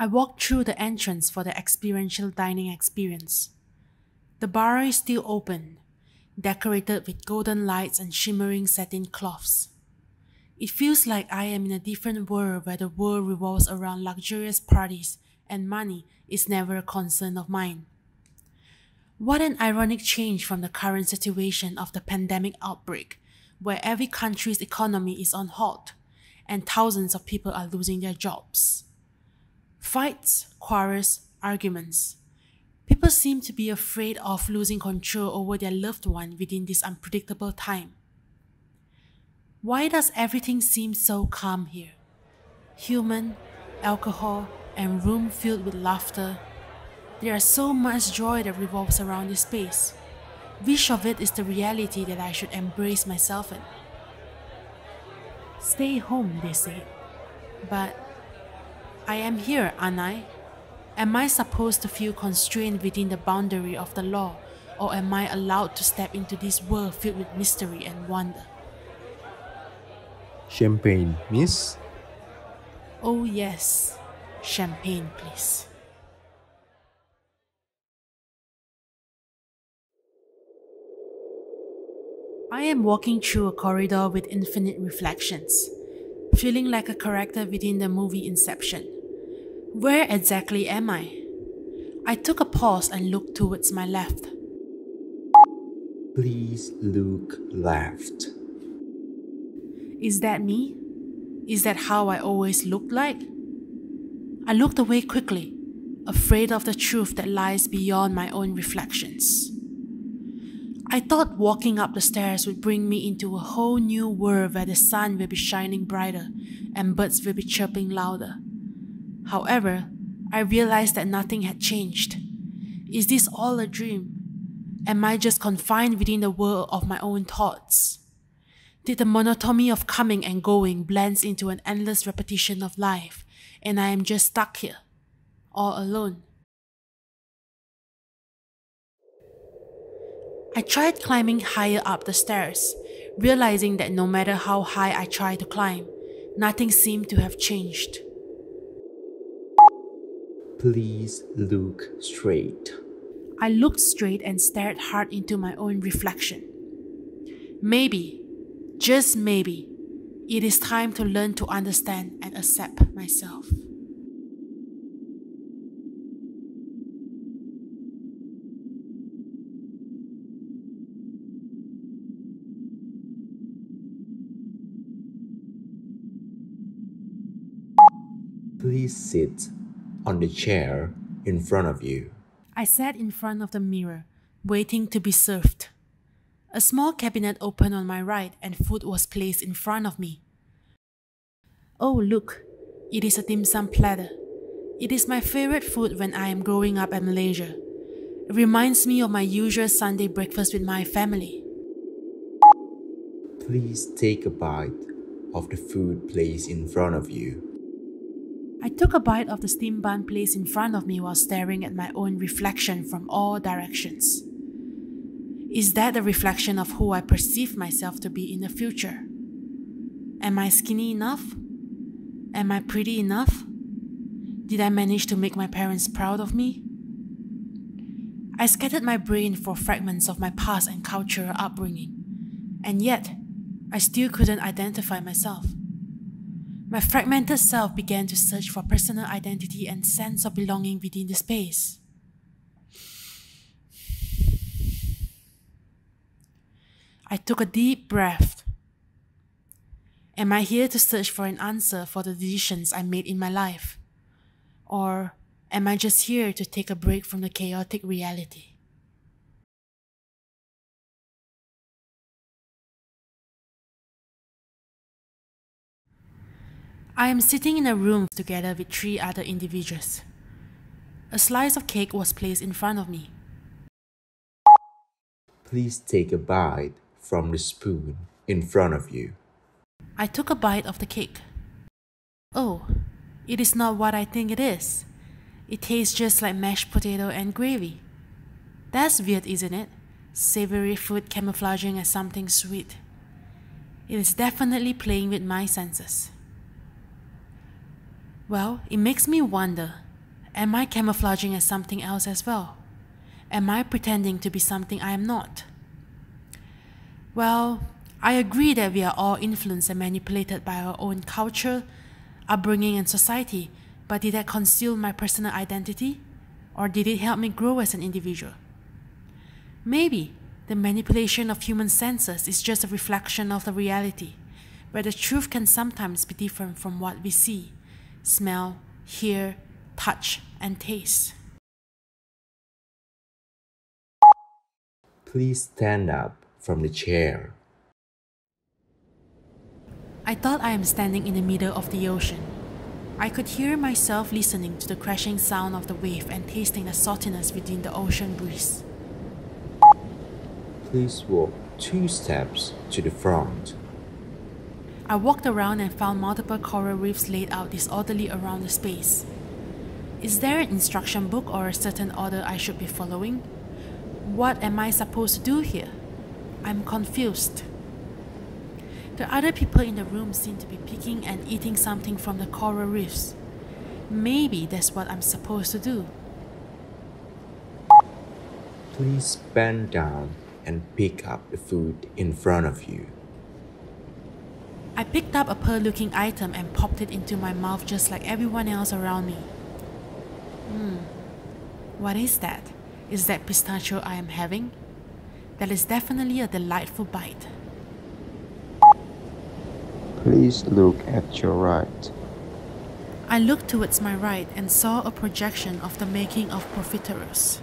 I walked through the entrance for the experiential dining experience. The bar is still open, decorated with golden lights and shimmering satin cloths. It feels like I am in a different world where the world revolves around luxurious parties and money is never a concern of mine. What an ironic change from the current situation of the pandemic outbreak, where every country's economy is on halt and thousands of people are losing their jobs. Fights, quarrels, arguments. People seem to be afraid of losing control over their loved one within this unpredictable time. Why does everything seem so calm here? Human, alcohol, and room filled with laughter. There is so much joy that revolves around this space. Which of it is the reality that I should embrace myself in? Stay home, they say. But I am here, aren't I? Am I supposed to feel constrained within the boundary of the law, or am I allowed to step into this world filled with mystery and wonder? Champagne, miss? Oh, yes. Champagne, please. I am walking through a corridor with infinite reflections, feeling like a character within the movie Inception. Where exactly am I? I took a pause and looked towards my left. Please look left. Is that me? Is that how I always looked like? I looked away quickly, afraid of the truth that lies beyond my own reflections. I thought walking up the stairs would bring me into a whole new world where the sun will be shining brighter and birds will be chirping louder. However, I realized that nothing had changed. Is this all a dream? Am I just confined within the world of my own thoughts? Did the monotony of coming and going blends into an endless repetition of life, and I am just stuck here, all alone? I tried climbing higher up the stairs, realizing that no matter how high I tried to climb, nothing seemed to have changed. Please look straight. I looked straight and stared hard into my own reflection. Maybe, just maybe, it is time to learn to understand and accept myself. Please sit on the chair in front of you. I sat in front of the mirror, waiting to be served. A small cabinet opened on my right and food was placed in front of me. Oh, look, it is a dim sum platter. It is my favorite food when I am growing up in Malaysia. It reminds me of my usual Sunday breakfast with my family. Please take a bite of the food placed in front of you. I took a bite of the steam bun placed in front of me while staring at my own reflection from all directions. Is that a reflection of who I perceive myself to be in the future? Am I skinny enough? Am I pretty enough? Did I manage to make my parents proud of me? I scattered my brain for fragments of my past and cultural upbringing, and yet I still couldn't identify myself. My fragmented self began to search for personal identity and sense of belonging within the space. I took a deep breath. Am I here to search for an answer for the decisions I made in my life? Or am I just here to take a break from the chaotic reality? I am sitting in a room together with three other individuals. A slice of cake was placed in front of me. Please take a bite from the spoon in front of you. I took a bite of the cake. Oh, it is not what I think it is. It tastes just like mashed potato and gravy. That's weird, isn't it? Savory food camouflaging as something sweet. It is definitely playing with my senses. Well, it makes me wonder Am I camouflaging as something else as well? Am I pretending to be something I am not? Well, I agree that we are all influenced and manipulated by our own culture, upbringing, and society, but did that conceal my personal identity? Or did it help me grow as an individual? Maybe the manipulation of human senses is just a reflection of the reality, where the truth can sometimes be different from what we see, smell, hear, touch, and taste. Please stand up from the chair. I thought I am standing in the middle of the ocean. I could hear myself listening to the crashing sound of the wave and tasting the saltiness within the ocean breeze. Please walk two steps to the front. I walked around and found multiple coral reefs laid out disorderly around the space. Is there an instruction book or a certain order I should be following? What am I supposed to do here? I'm confused. The other people in the room seem to be picking and eating something from the coral reefs. Maybe that's what I'm supposed to do. Please bend down and pick up the food in front of you. I picked up a pearl looking item and popped it into my mouth just like everyone else around me. Hmm, what is that? Is that pistachio I am having? That is definitely a delightful bite. Please look at your right. I looked towards my right and saw a projection of the making of profiteroles.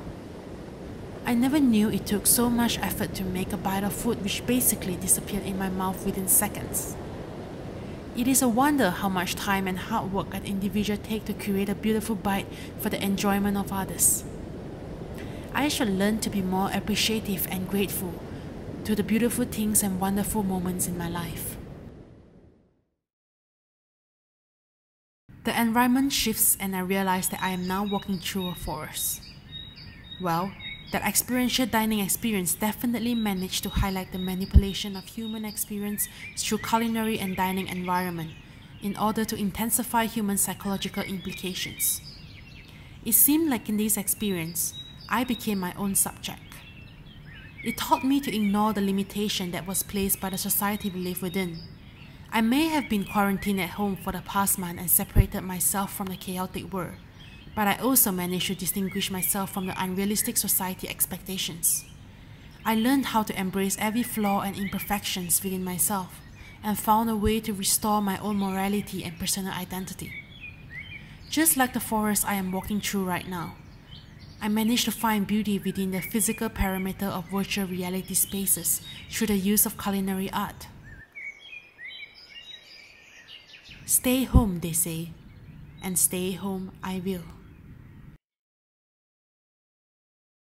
I never knew it took so much effort to make a bite of food which basically disappeared in my mouth within seconds. It is a wonder how much time and hard work an individual take to create a beautiful bite for the enjoyment of others. I should learn to be more appreciative and grateful to the beautiful things and wonderful moments in my life. The environment shifts and I realize that I am now walking through a forest. Well, that experiential dining experience definitely managed to highlight the manipulation of human experience through culinary and dining environment in order to intensify human psychological implications. It seemed like in this experience, I became my own subject. It taught me to ignore the limitation that was placed by the society we live within. I may have been quarantined at home for the past month and separated myself from the chaotic world, but I also managed to distinguish myself from the unrealistic society expectations. I learned how to embrace every flaw and imperfections within myself and found a way to restore my own morality and personal identity. Just like the forest I am walking through right now, I managed to find beauty within the physical parameter of virtual reality spaces through the use of culinary art. Stay home, they say, and stay home I will.